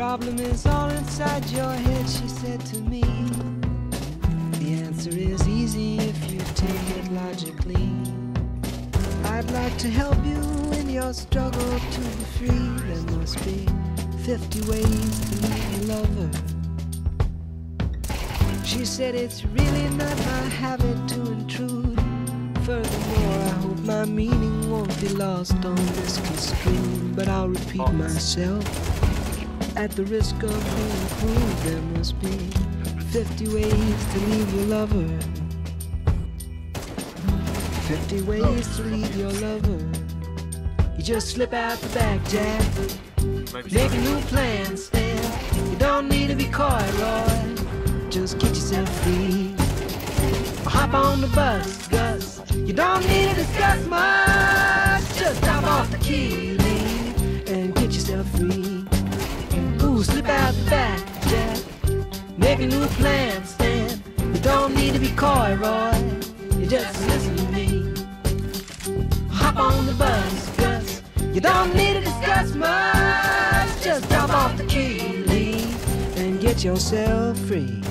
problem is all inside your head, she said to me. The answer is easy if you take it logically. I'd like to help you in your struggle to be free. There must be 50 ways to leave your lover. She said it's really not my habit to intrude. Furthermore, I hope my meaning won't be lost on this construed. But I'll repeat myself. At the risk of being crude, there must be 50 ways to leave your lover. 50 ways to leave your lover. You just slip out the back, Jack. Make a new plan, Stan. You don't need to be coy, Roy. Just get yourself free. Or hop on the bus, Gus. You don't need to discuss much. Just drop off the key, Make a new plan, Stan. You don't need to be coy, Roy. You just listen to me. Hop on the bus, Gus. You don't need to discuss much. Just drop off the key, leave, and get yourself free.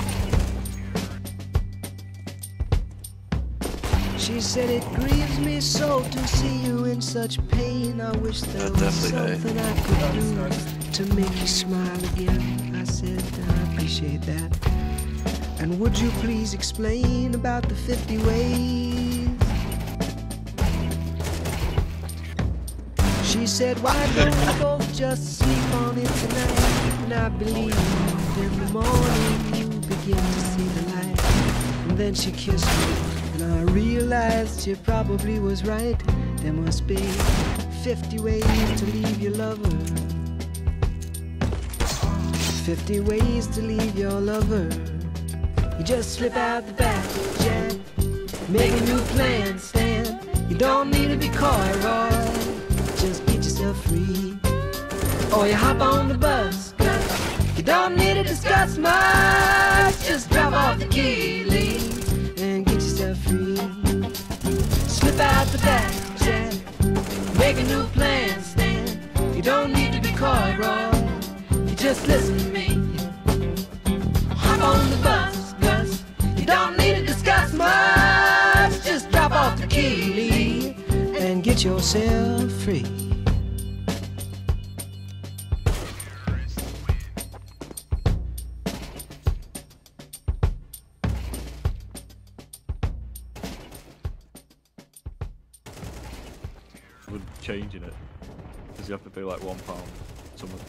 She said it grieves me so to see you in such pain. I wish there was something I could do to make you smile again. I said I appreciate that. And would you please explain about the 50 ways? She said, why don't we both just sleep on it tonight? And I believe in the morning you begin to see the light. And then she kissed me, and I realized she probably was right. There must be 50 ways to leave your lover. 50 ways to leave your lover. You just slip out the back, Jack. Make a new plan, Stan. You don't need to be coy, Roy. Just get yourself free. Or you hop on the bus, Gus. You don't need to discuss much. Just drop off the key, leave, and get yourself free. Slip out the back, Jack. Make a new plan, Stan. You don't need to be coy, Roy. You just listen to me. Leave, and get yourself free. Changing it because you have to pay like one pound. Something.